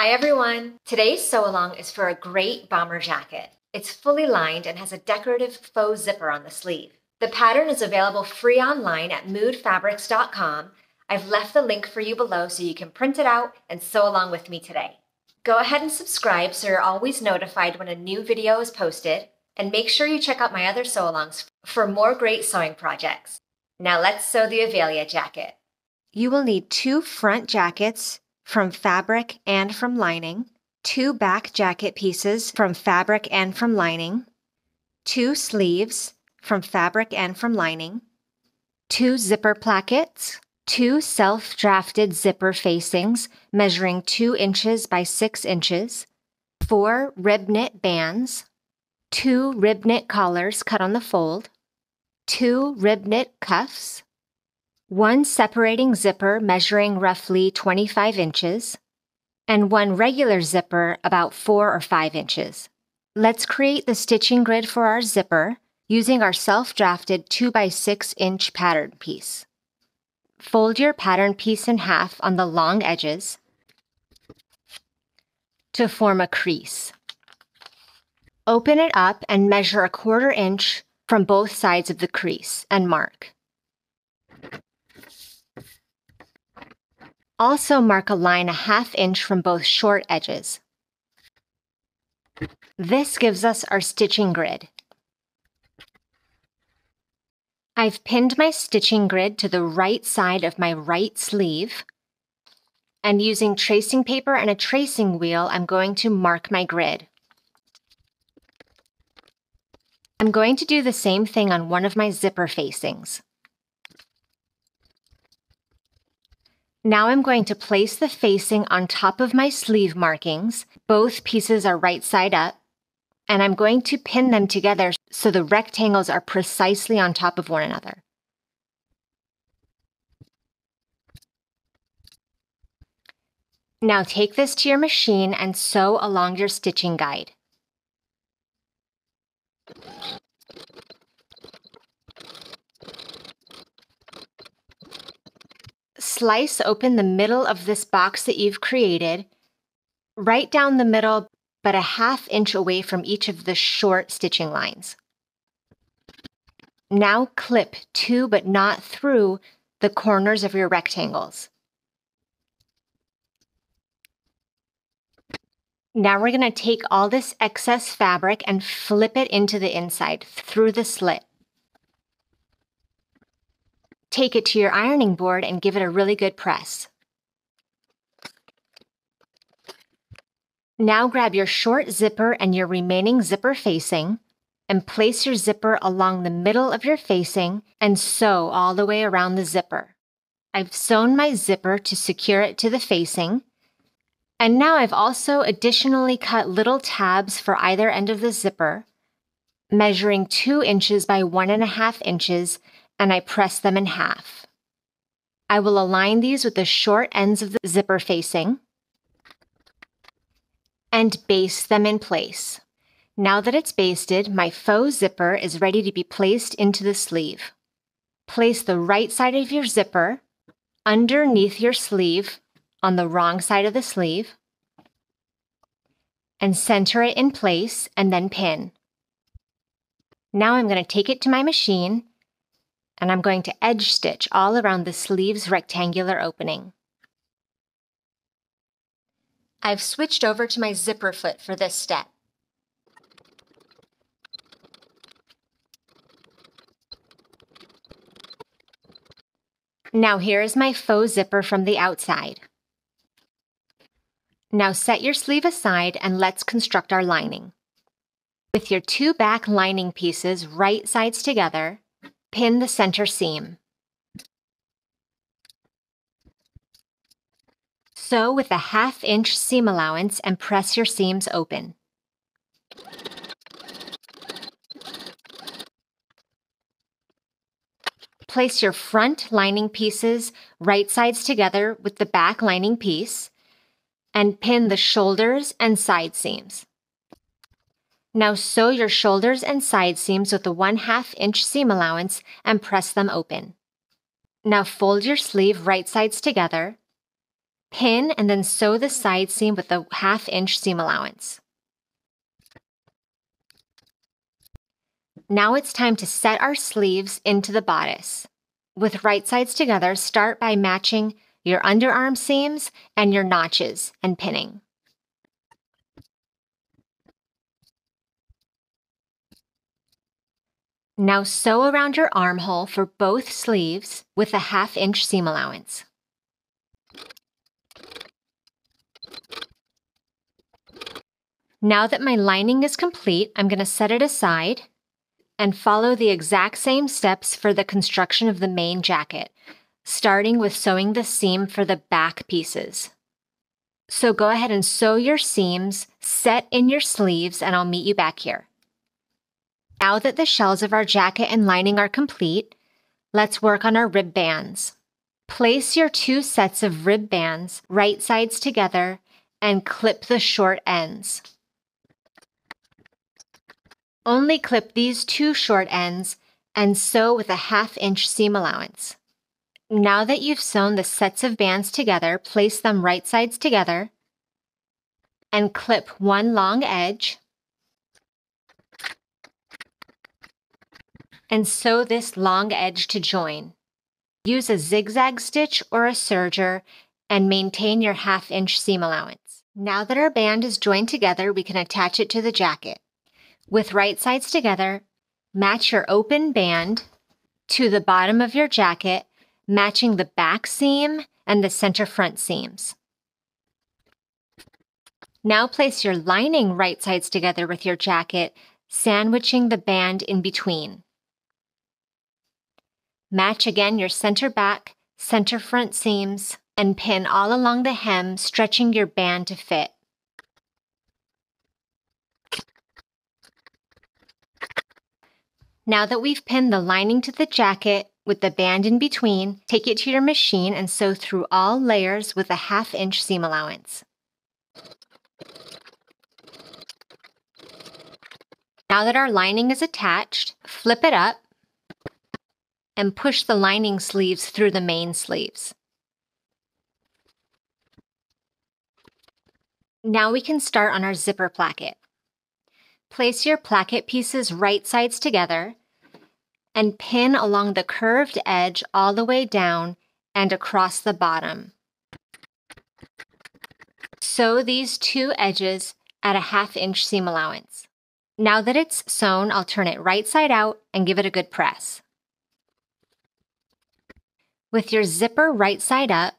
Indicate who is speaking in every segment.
Speaker 1: Hi everyone! Today's sew along is for a great bomber jacket. It's fully lined and has a decorative faux zipper on the sleeve. The pattern is available free online at moodfabrics.com. I've left the link for you below so you can print it out and sew along with me today. Go ahead and subscribe so you're always notified when a new video is posted, and make sure you check out my other sew alongs for more great sewing projects. Now let's sew the Avelia jacket.
Speaker 2: You will need two front jackets from fabric and from lining, two back jacket pieces from fabric and from lining, two sleeves from fabric and from lining, two zipper plackets, two self drafted zipper facings measuring 2 inches by 6 inches, four rib knit bands, two rib knit collars cut on the fold, two rib knit cuffs, one separating zipper measuring roughly 25 inches, and one regular zipper about 4 or 5 inches. Let's create the stitching grid for our zipper using our self-drafted 2 by 6 inch pattern piece. Fold your pattern piece in half on the long edges to form a crease. Open it up and measure a quarter inch from both sides of the crease and mark. Also mark a line a half inch from both short edges. This gives us our stitching grid. I've pinned my stitching grid to the right side of my right sleeve. And using tracing paper and a tracing wheel, I'm going to mark my grid. I'm going to do the same thing on one of my zipper facings. Now I'm going to place the facing on top of my sleeve markings. Both pieces are right side up and I'm going to pin them together so the rectangles are precisely on top of one another. Now take this to your machine and sew along your stitching guide. Slice open the middle of this box that you've created. Right down the middle but a half inch away from each of the short stitching lines. Now clip to but not through the corners of your rectangles. Now we're going to take all this excess fabric and flip it into the inside through the slit. Take it to your ironing board and give it a really good press. Now grab your short zipper and your remaining zipper facing and place your zipper along the middle of your facing and sew all the way around the zipper. I've sewn my zipper to secure it to the facing. And now I've also additionally cut little tabs for either end of the zipper, measuring two inches by one and a half inches, and I press them in half. I will align these with the short ends of the zipper facing and baste them in place. Now that it's basted, my faux zipper is ready to be placed into the sleeve. Place the right side of your zipper underneath your sleeve on the wrong side of the sleeve and center it in place and then pin. Now I'm going to take it to my machine and I'm going to edge stitch all around the sleeve's rectangular opening. I've switched over to my zipper foot for this step. Now here is my faux zipper from the outside. Now set your sleeve aside and let's construct our lining. With your two back lining pieces right sides together, pin the center seam. Sew with a half inch seam allowance and press your seams open. Place your front lining pieces right sides together with the back lining piece and pin the shoulders and side seams. Now sew your shoulders and side seams with a 1 half inch seam allowance and press them open. Now fold your sleeve right sides together Pin and then sew the side seam with a half inch seam allowance. Now it's time to set our sleeves into the bodice. With right sides together, start by matching your underarm seams and your notches and pinning. Now sew around your armhole for both sleeves with a half inch seam allowance. Now that my lining is complete, I'm going to set it aside and follow the exact same steps for the construction of the main jacket, starting with sewing the seam for the back pieces. So go ahead and sew your seams, set in your sleeves, and I'll meet you back here. Now that the shells of our jacket and lining are complete, let's work on our rib bands. Place your two sets of rib bands right sides together and clip the short ends. Only clip these two short ends and sew with a half inch seam allowance. Now that you've sewn the sets of bands together, place them right sides together and clip one long edge and sew this long edge to join. Use a zigzag stitch or a serger and maintain your half inch seam allowance. Now that our band is joined together, we can attach it to the jacket. With right sides together, match your open band to the bottom of your jacket, matching the back seam and the center front seams. Now place your lining right sides together with your jacket, sandwiching the band in between. Match again your center back, center front seams, and pin all along the hem, stretching your band to fit. Now that we've pinned the lining to the jacket with the band in between, take it to your machine and sew through all layers with a half inch seam allowance. Now that our lining is attached, flip it up and push the lining sleeves through the main sleeves. Now we can start on our zipper placket. Place your placket pieces right sides together and pin along the curved edge all the way down and across the bottom. Sew these two edges at a half inch seam allowance. Now that it's sewn, I'll turn it right side out and give it a good press. With your zipper right side up,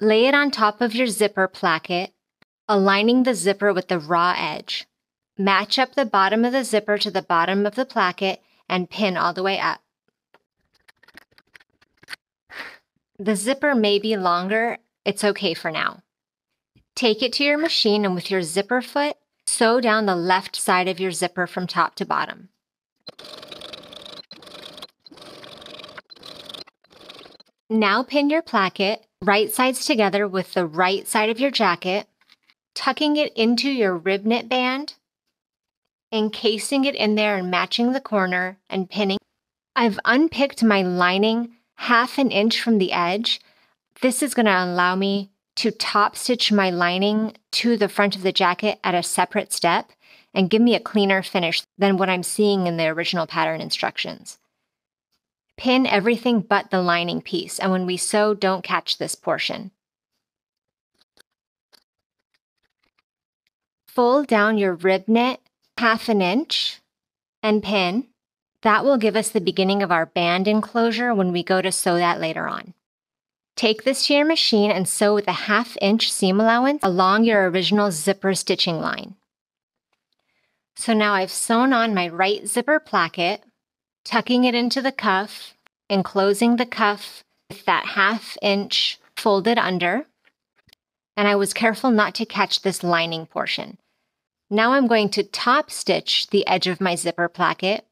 Speaker 2: lay it on top of your zipper placket, aligning the zipper with the raw edge. Match up the bottom of the zipper to the bottom of the placket and pin all the way up. The zipper may be longer, it's okay for now. Take it to your machine and with your zipper foot, sew down the left side of your zipper from top to bottom. Now pin your placket right sides together with the right side of your jacket, tucking it into your rib knit band encasing it in there and matching the corner and pinning. I've unpicked my lining half an inch from the edge. This is going to allow me to top stitch my lining to the front of the jacket at a separate step and give me a cleaner finish than what I'm seeing in the original pattern instructions. Pin everything but the lining piece, and when we sew, don't catch this portion. Fold down your rib knit half an inch and pin. That will give us the beginning of our band enclosure when we go to sew that later on. Take this to your machine and sew with a half inch seam allowance along your original zipper stitching line. So now I've sewn on my right zipper placket, tucking it into the cuff, enclosing the cuff with that half inch folded under. And I was careful not to catch this lining portion. Now I'm going to top stitch the edge of my zipper placket,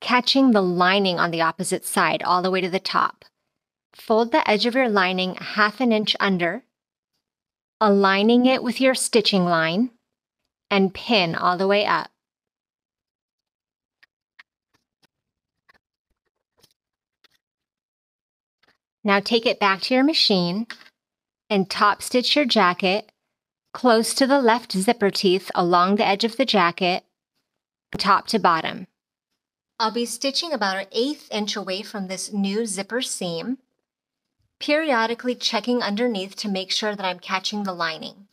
Speaker 2: catching the lining on the opposite side all the way to the top. Fold the edge of your lining half an inch under, aligning it with your stitching line, and pin all the way up. Now take it back to your machine and top stitch your jacket close to the left zipper teeth along the edge of the jacket, top to bottom. I'll be stitching about an eighth inch away from this new zipper seam, periodically checking underneath to make sure that I'm catching the lining.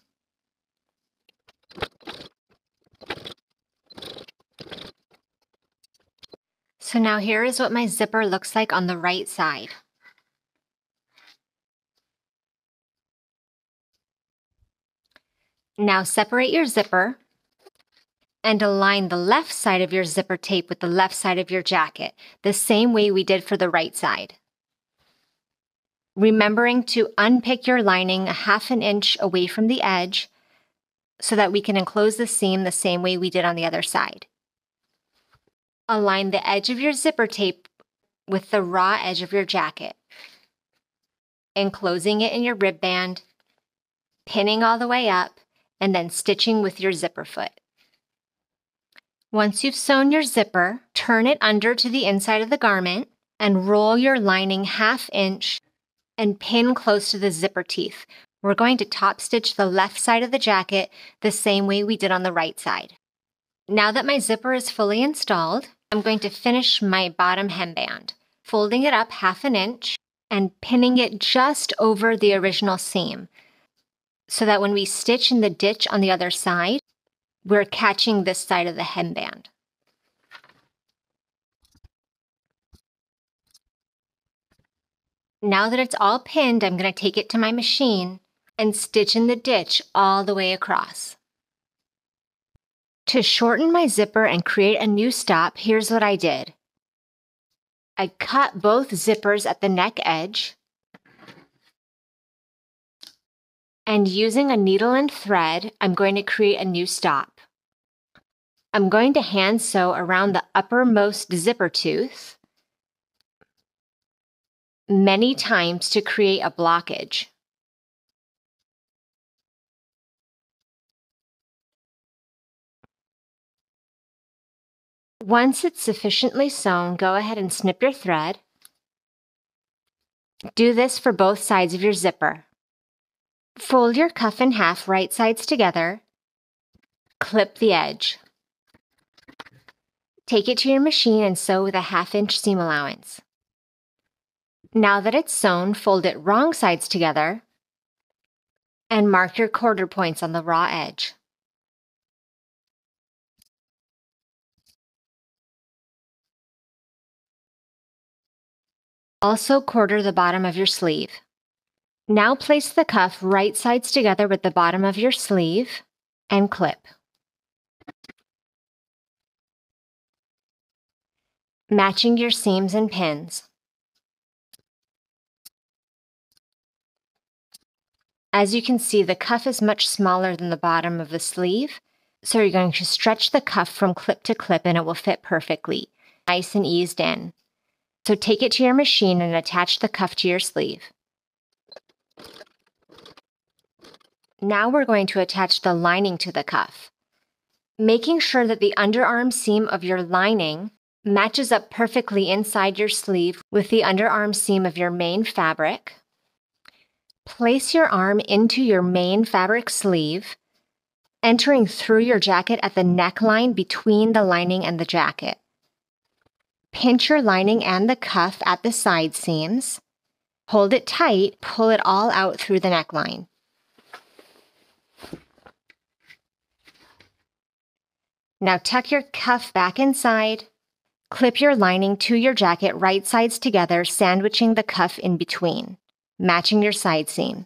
Speaker 2: So now here is what my zipper looks like on the right side. Now separate your zipper and align the left side of your zipper tape with the left side of your jacket, the same way we did for the right side. Remembering to unpick your lining a half an inch away from the edge so that we can enclose the seam the same way we did on the other side. Align the edge of your zipper tape with the raw edge of your jacket, enclosing it in your rib band, pinning all the way up, and then stitching with your zipper foot. Once you've sewn your zipper, turn it under to the inside of the garment and roll your lining half inch and pin close to the zipper teeth. We're going to top stitch the left side of the jacket the same way we did on the right side. Now that my zipper is fully installed, I'm going to finish my bottom hemband, folding it up half an inch and pinning it just over the original seam so that when we stitch in the ditch on the other side, we're catching this side of the hemband. Now that it's all pinned, I'm going to take it to my machine and stitch in the ditch all the way across. To shorten my zipper and create a new stop, here's what I did. I cut both zippers at the neck edge. And using a needle and thread, I'm going to create a new stop. I'm going to hand sew around the uppermost zipper tooth many times to create a blockage. Once it's sufficiently sewn, go ahead and snip your thread. Do this for both sides of your zipper. Fold your cuff in half right sides together. Clip the edge. Take it to your machine and sew with a half inch seam allowance. Now that it's sewn, fold it wrong sides together and mark your quarter points on the raw edge. Also quarter the bottom of your sleeve. Now place the cuff right sides together with the bottom of your sleeve and clip. Matching your seams and pins. As you can see, the cuff is much smaller than the bottom of the sleeve, so you're going to stretch the cuff from clip to clip and it will fit perfectly, nice and eased in. So take it to your machine and attach the cuff to your sleeve. Now we're going to attach the lining to the cuff. Making sure that the underarm seam of your lining matches up perfectly inside your sleeve with the underarm seam of your main fabric. Place your arm into your main fabric sleeve, entering through your jacket at the neckline between the lining and the jacket. Pinch your lining and the cuff at the side seams. Hold it tight, pull it all out through the neckline. Now tuck your cuff back inside. Clip your lining to your jacket right sides together, sandwiching the cuff in between, matching your side seam.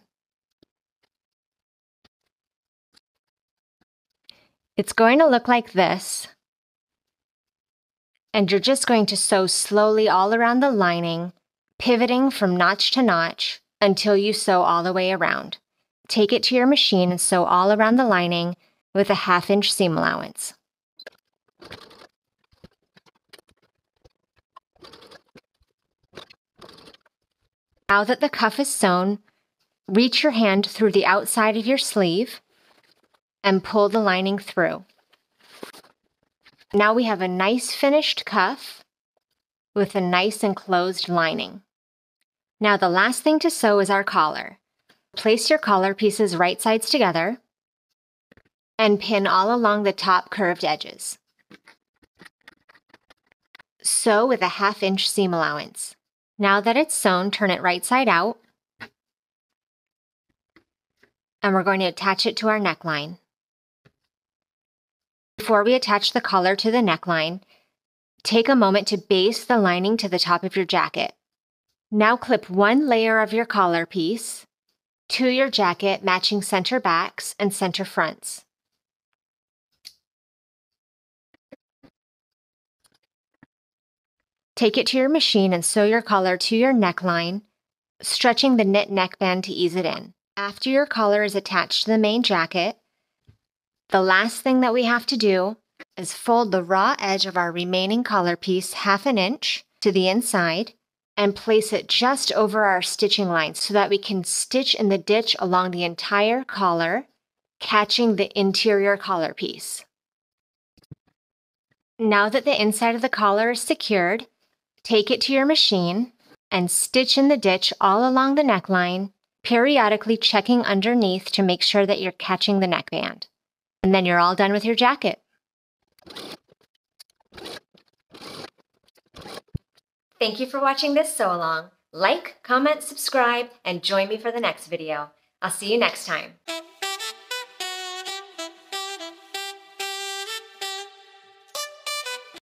Speaker 2: It's going to look like this and you're just going to sew slowly all around the lining, pivoting from notch to notch until you sew all the way around. Take it to your machine and sew all around the lining with a half inch seam allowance. Now that the cuff is sewn, reach your hand through the outside of your sleeve and pull the lining through. Now we have a nice finished cuff with a nice enclosed lining. Now the last thing to sew is our collar. Place your collar pieces right sides together and pin all along the top curved edges. Sew with a half inch seam allowance. Now that it's sewn, turn it right side out and we're going to attach it to our neckline. Before we attach the collar to the neckline, take a moment to baste the lining to the top of your jacket. Now clip one layer of your collar piece to your jacket matching center backs and center fronts. Take it to your machine and sew your collar to your neckline, stretching the knit neckband to ease it in. After your collar is attached to the main jacket, the last thing that we have to do is fold the raw edge of our remaining collar piece half an inch to the inside and place it just over our stitching line so that we can stitch in the ditch along the entire collar, catching the interior collar piece. Now that the inside of the collar is secured, take it to your machine and stitch in the ditch all along the neckline, periodically checking underneath to make sure that you're catching the neckband. And then you're all done with your jacket.
Speaker 1: Thank you for watching this sew along. Like, comment, subscribe, and join me for the next video. I'll see you next time.